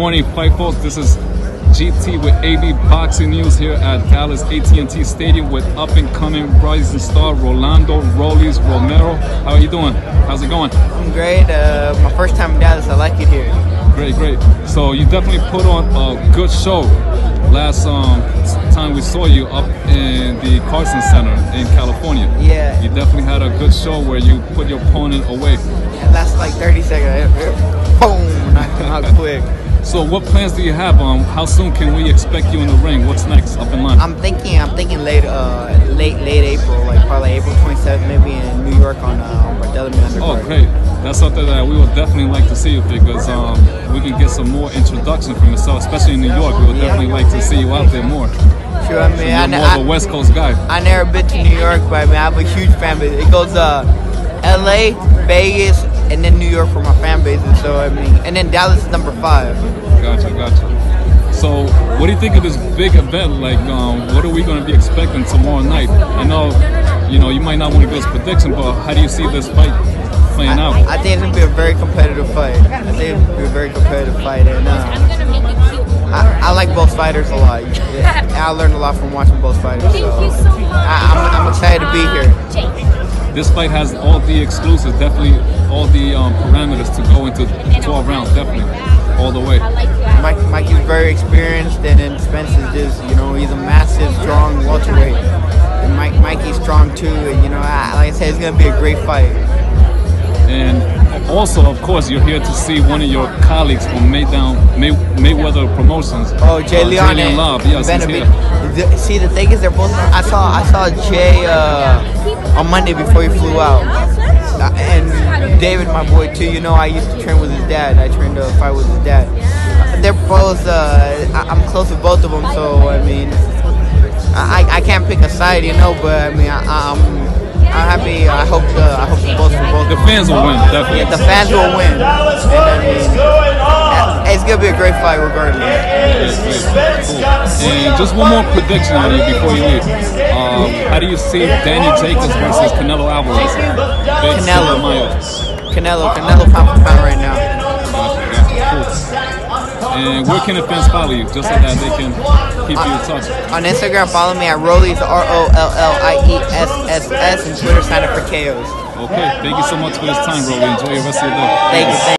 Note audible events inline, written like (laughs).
Morning, fight folks. This is GT with AB Boxing News here at Dallas AT&T Stadium with up-and-coming rising star Rolando Rollies Romero. How are you doing? How's it going? I'm great. Uh, my first time in Dallas. I like it here. Great, great. So you definitely put on a good show last um, time we saw you up in the Carson Center in California. Yeah. You definitely had a good show where you put your opponent away. It lasted like 30 seconds. Boom! Knocked him out (laughs) quick. So what plans do you have? Um, how soon can we expect you in the ring? What's next up in line? I'm thinking. I'm thinking late. Uh, late late April. Like probably April 27th, maybe in New York on uh, Barthélemy undercard. Oh, great. That's something that we would definitely like to see you because um, we can get some more introduction from yourself, especially in New York. We would Yeah. definitely like to see you out there more. Sure. I mean, You're I, more of a West Coast guy. I never been to New York, but I mean, I have a huge fan base. It goes uh, L.A., Vegas, and then New York for my fan bases. So I mean, and then Dallas is number five. Gotcha, gotcha. So, what do you think of this big event? Like, um, what are we going to be expecting tomorrow night? I know, you know, you might not want to give us prediction, but how do you see this fight playing I, out? I think it's gonna be a very competitive fight. I think it's gonna be a very competitive fight, and uh, I, I like both fighters a lot. Yeah, I learned a lot from watching both fighters. So you so much. I, I'm, I'm excited to be here. This fight has all the exclusives, definitely all the um, parameters to go into 12 rounds, definitely, all the way. You. Mike, Mikey's very experienced, and then Spence is just, you know, he's a massive, strong welterweight. And Mike, Mikey's strong too. And, you know, I, like I said, it's gonna be a great fight. And also, of course, you're here to see one of your colleagues from Maydown, May, Mayweather Promotions. Oh, Jay uh, Leon Leon Love. Yes, he's here. The- See, the thing is, they're both. I saw, I saw Jay uh, on Monday before he flew out, and David, my boy too. You know, I used to train with his dad. I trained to fight with his dad. They're both. Uh, I- I'm close with both of them, so I mean, I, I can't pick a side, you know. But I mean, I, I'm, I'm happy. I hope the, I hope the both both. The fans will win, definitely. Yeah, the fans will win. It's gonna be a great fight regardless. And just one more prediction on you before you leave. Um, how do you see Danny Jacobs versus Canelo Alvarez? Canelo. Canelo, Canelo pound for pound right now. And where can the fans follow you, just so that they can keep you in touch? On Instagram, follow me at Rollies R O L L I E S S S, and Twitter sign up for KOs. Okay, thank you so much for this time, bro. Enjoy the rest of your day. Thank you. Thank